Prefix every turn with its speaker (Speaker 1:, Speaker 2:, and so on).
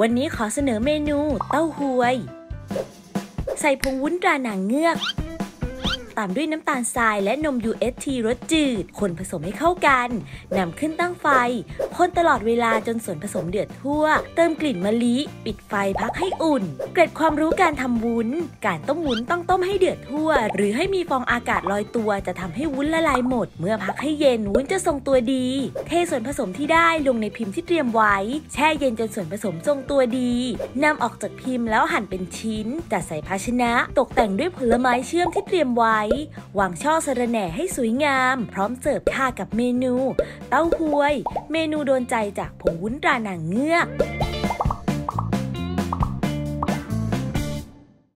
Speaker 1: วันนี้ขอเสนอเมนูเต้าหวย ใส่ผงวุ้นตราหนังเงือก ตามด้วยน้ำตาลทรายและนม UST รสจืด คนผสมให้เข้ากันนำขึ้นตั้งไฟคนตลอดเวลาจนส่วนผสมเดือดทั่ว เติมกลิ่นมะลิ ปิดไฟพักให้อุ่น เกร็ดความรู้การทำวุ้น การต้มวุ้นต้องต้มให้เดือดทั่ว หรือให้มีฟองอากาศลอยตัวจะทำให้วุ้นละลายหมด เมื่อพักให้เย็นวุ้นจะทรงตัวดี เทส่วนผสมที่ได้ลงในพิมพ์ที่เตรียมไว้ แช่เย็นจนส่วนผสมทรงตัวดีนำออกจากพิมพ์แล้วหั่นเป็นชิ้นจัดใส่ภาชนะ ตกแต่งด้วยผลไม้เชื่อมที่เตรียมไว้วางช่อสะระแหน่ให้สวยงาม พร้อมเสิร์ฟค่ากับเมนู เต้าหวย เมนูโดนใจจากผงวุ้นตราหนังเงือก